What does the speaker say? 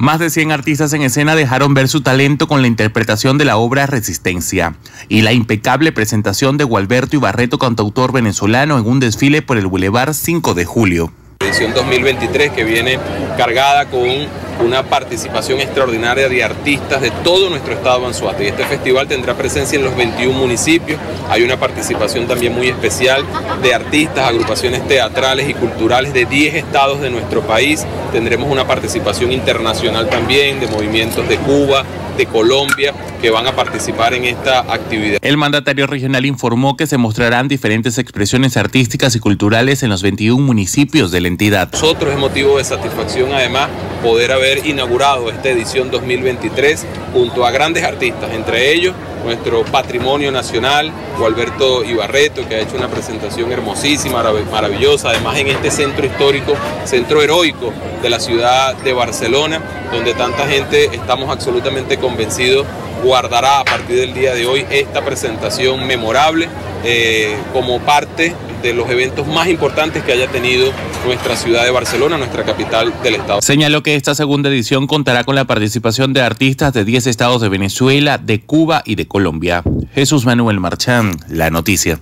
Más de 100 artistas en escena dejaron ver su talento con la interpretación de la obra Resistencia y la impecable presentación de Gualberto Ibarreto, cantautor venezolano, en un desfile por el Boulevard 5 de Julio. Edición 2023 que viene cargada con una participación extraordinaria de artistas de todo nuestro estado de Y Este festival tendrá presencia en los 21 municipios. Hay una participación también muy especial de artistas, agrupaciones teatrales y culturales de 10 estados de nuestro país. Tendremos una participación internacional también de movimientos de Cuba, de Colombia que van a participar en esta actividad. El mandatario regional informó que se mostrarán diferentes expresiones artísticas y culturales en los 21 municipios de la entidad. Nosotros es motivo de satisfacción además poder haber inaugurado esta edición 2023 junto a grandes artistas, entre ellos nuestro patrimonio nacional, Gualberto Ibarreto, que ha hecho una presentación hermosísima, maravillosa, además en este centro histórico, centro heroico de la ciudad de Barcelona, donde tanta gente estamos absolutamente convencidos guardará a partir del día de hoy esta presentación memorable eh, como parte de los eventos más importantes que haya tenido nuestra ciudad de Barcelona, nuestra capital del estado. Señaló que esta segunda edición contará con la participación de artistas de 10 estados de Venezuela, de Cuba y de Colombia. Jesús Manuel Marchán, La Noticia.